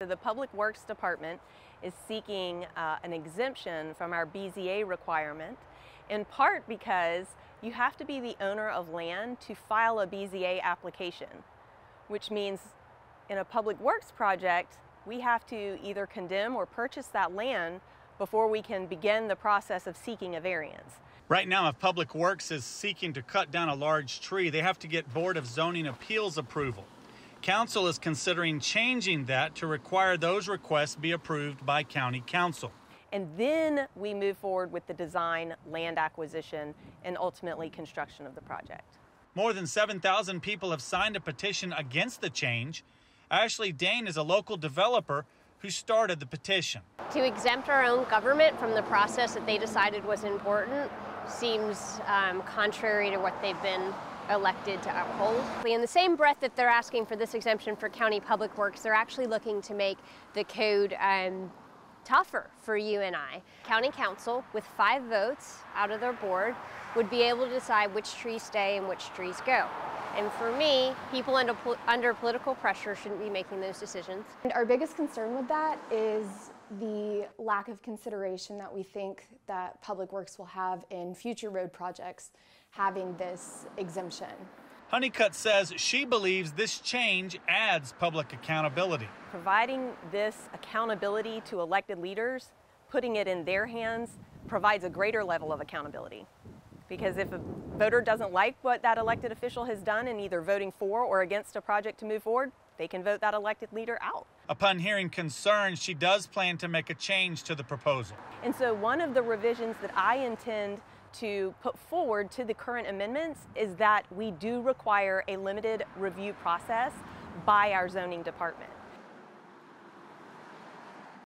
The Public Works Department is seeking uh, an exemption from our BZA requirement, in part because you have to be the owner of land to file a BZA application, which means in a public works project, we have to either condemn or purchase that land before we can begin the process of seeking a variance. Right now, if Public Works is seeking to cut down a large tree, they have to get Board of Zoning Appeals approval. Council is considering changing that to require those requests be approved by County Council. And then we move forward with the design, land acquisition, and ultimately construction of the project. More than 7,000 people have signed a petition against the change. Ashley Dane is a local developer who started the petition. To exempt our own government from the process that they decided was important seems um, contrary to what they've been elected to uphold. In the same breath that they're asking for this exemption for county public works, they're actually looking to make the code um, tougher for you and I. County council, with five votes out of their board, would be able to decide which trees stay and which trees go. And for me, people under, under political pressure shouldn't be making those decisions. And our biggest concern with that is the lack of consideration that we think that Public Works will have in future road projects having this exemption. Honeycutt says she believes this change adds public accountability. Providing this accountability to elected leaders, putting it in their hands, provides a greater level of accountability. Because if a voter doesn't like what that elected official has done in either voting for or against a project to move forward, they can vote that elected leader out. Upon hearing concerns, she does plan to make a change to the proposal. And so one of the revisions that I intend to put forward to the current amendments is that we do require a limited review process by our zoning department.